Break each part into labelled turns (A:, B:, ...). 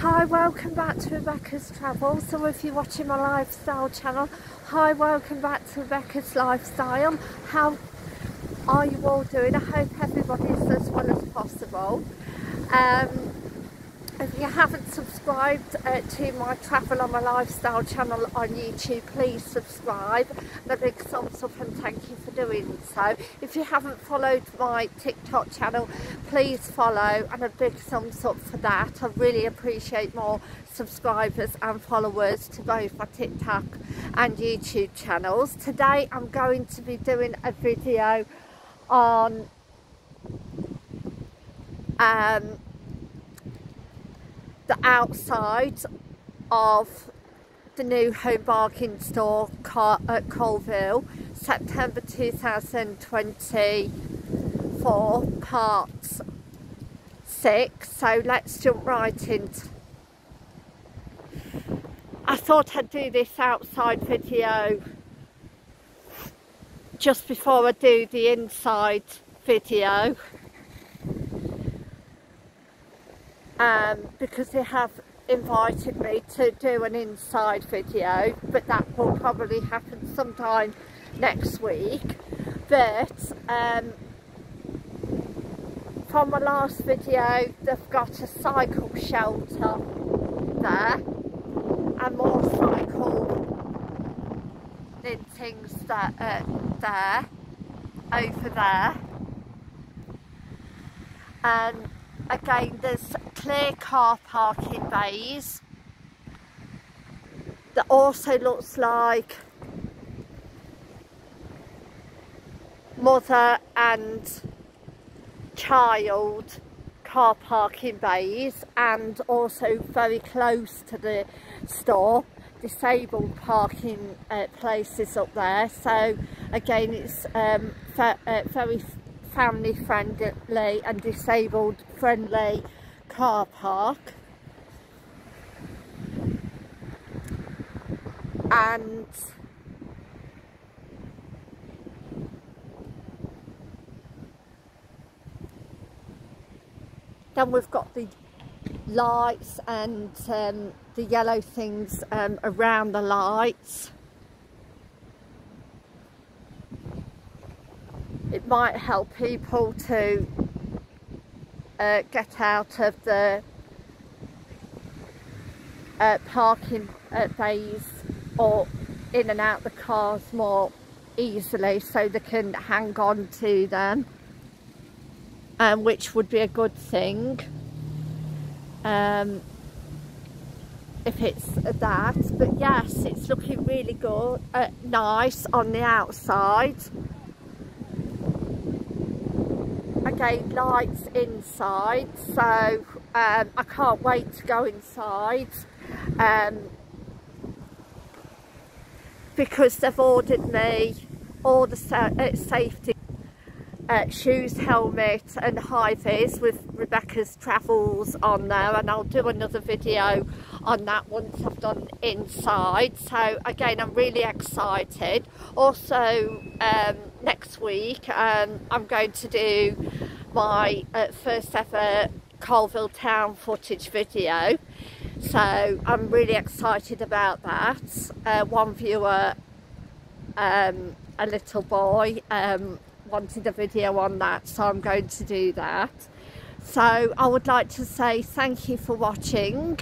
A: Hi, welcome back to Rebecca's Travels. So if you're watching my lifestyle channel, hi, welcome back to Rebecca's Lifestyle. How are you all doing? I hope everybody's as well as possible. Um, if you haven't subscribed uh, to my travel and my lifestyle channel on YouTube please subscribe. A big thumbs up and thank you for doing so. If you haven't followed my TikTok channel please follow and a big thumbs up for that. I really appreciate more subscribers and followers to both my TikTok and YouTube channels. Today I'm going to be doing a video on um, the outside of the new home bargain store at uh, Coalville, September 2024, part 6. So let's jump right into I thought I'd do this outside video just before I do the inside video um, because they have invited me to do an inside video but that will probably happen sometime next week. But um, from my last video they've got a cycle shelter there and more cycle things that uh, there over there. And again there's clear car parking bays that also looks like mother and child car parking bays and also very close to the store disabled parking uh, places up there. So again it's um, uh, very family friendly and disabled friendly car park. And then we've got the lights and um, the yellow things um, around the lights it might help people to uh, get out of the uh, parking uh, bays or in and out the cars more easily so they can hang on to them um, which would be a good thing. Um, if it's that but yes it's looking really good uh, nice on the outside again lights inside so um, I can't wait to go inside um, because they've ordered me all the uh, safety uh, shoes, helmet and high vis with Rebecca's Travels on there and I'll do another video on that once I've done inside. So again I'm really excited. Also um, next week um, I'm going to do my uh, first ever Coalville town footage video. So I'm really excited about that. Uh, one viewer um, a little boy um, wanted a video on that so I'm going to do that. So I would like to say thank you for watching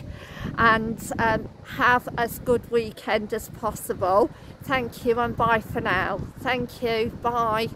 A: and um, have as good weekend as possible. Thank you and bye for now. Thank you. Bye